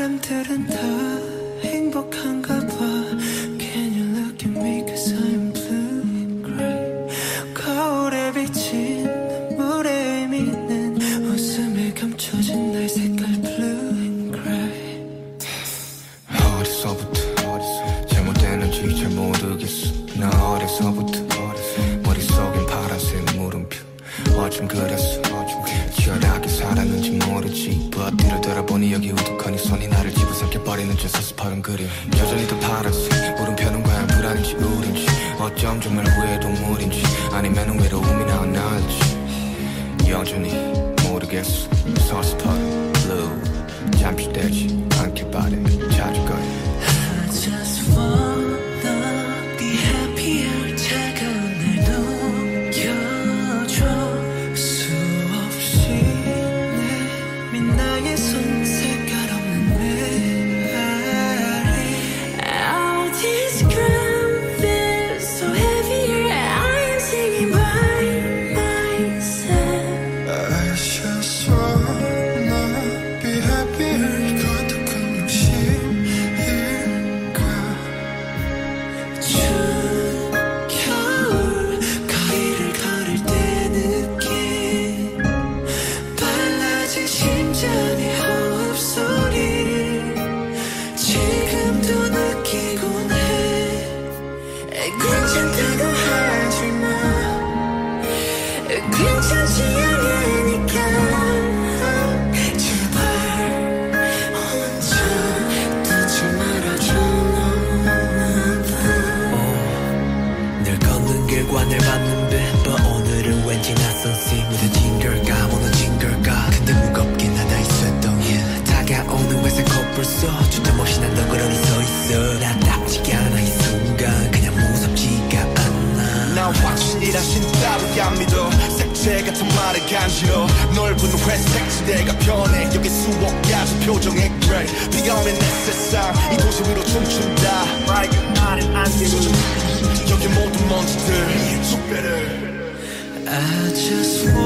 사람들은 다 행복한가 봐. Can you look at me cause I'm blue and gray 거울에 비친 물에 의미 있는 웃음에 감춰진 날 색깔 blue and gray 어디서부터 잘못됐는지 잘 모르겠어. 나 어려서부터 그랬어. 치열하게 살았는지 모르지. 버티를 돌아보니 여기 우두커니 손이 나를 집어삼켜버리는 저 서스퍼른 그림. 여전히 더 파란색 물음표는 과연 불안인지 우린지. 어쩜 정말 후회 동물인지. 아니면 외로움이나 나을지. 여전히 모르겠어. 서스퍼른. Blue. 잠시 되지 않길 바래. 자주 거야 괜찮다고 늘 맞는데 오늘은 왠지 낯선 씨 무뎌진 걸까 무너진 걸까 근데 무겁긴 하다 있었던 일 다가오는 회색 코뿔 속 같은 말을 간지러 넓은 회색 지대가 변해 여기 수억 가지 표정의 그레이 비가 오면 내 세상 이 도시 위로 춤춘다. 맑은 날엔 안개로 여기 모든 먼지들 숙배를. I just wanna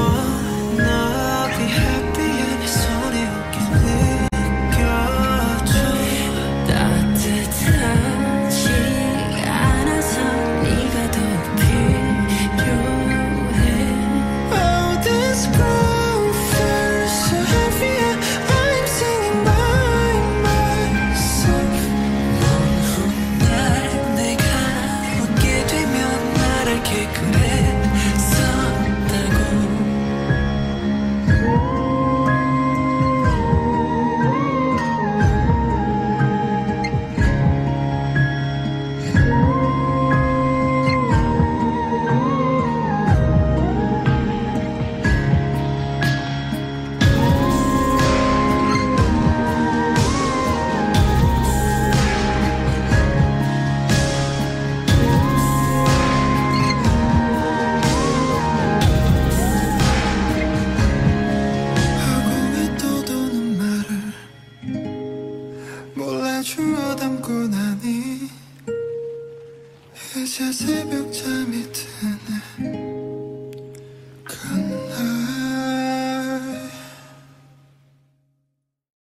себе